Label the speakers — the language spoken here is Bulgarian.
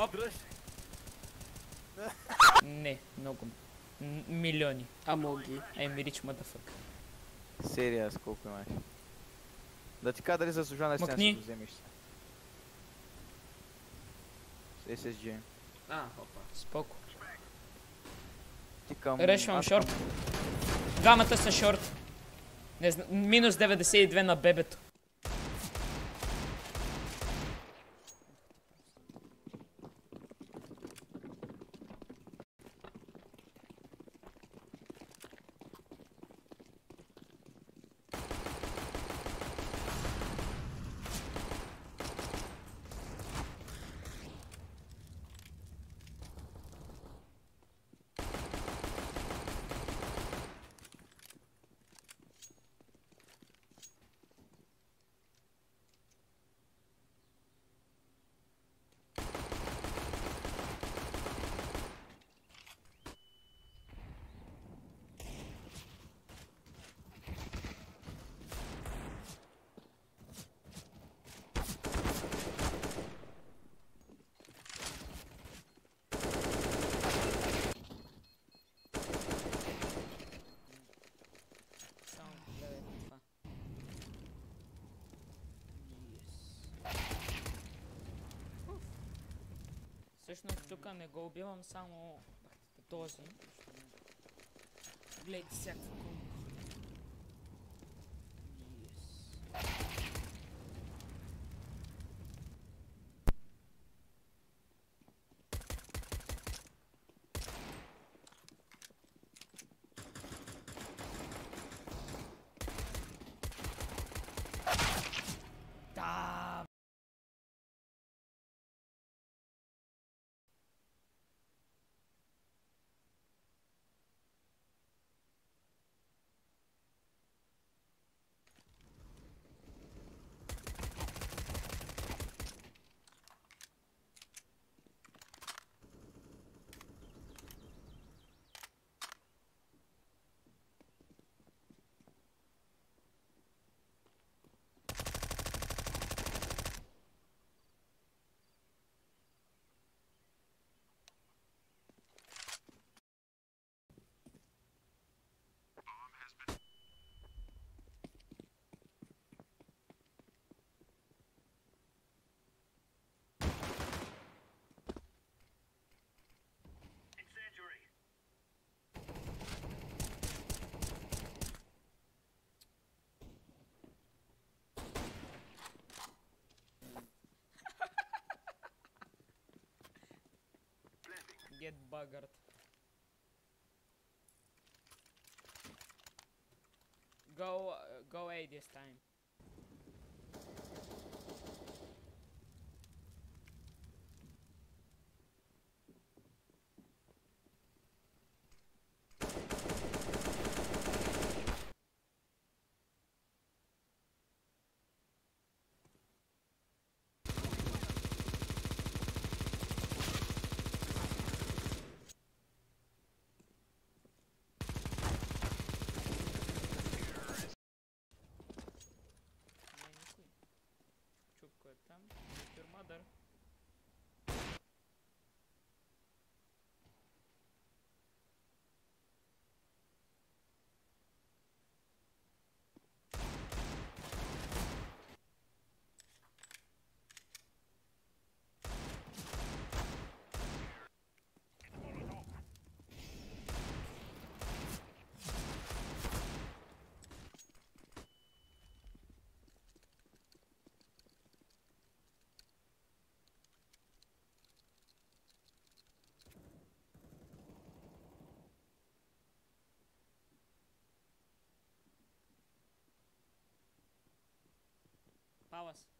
Speaker 1: Оп.
Speaker 2: Дръж.
Speaker 1: Не, много. Милиони.
Speaker 3: Амоги.
Speaker 1: I'm rich motherfucker.
Speaker 2: Серия, с колко имаш? Да ти кажа дали заслужава наистина да
Speaker 1: Мъкни.
Speaker 2: си го вземеш. С SSG.
Speaker 3: А, опа.
Speaker 1: Споко.
Speaker 2: Ти към...
Speaker 1: Решвам шорт. Двамата са шорт. Не. Минус 92 на бебето. Всъщност тук не го убивам само този. Гледайте всякакво. Get buggered. Go, uh, go A this time. Alice.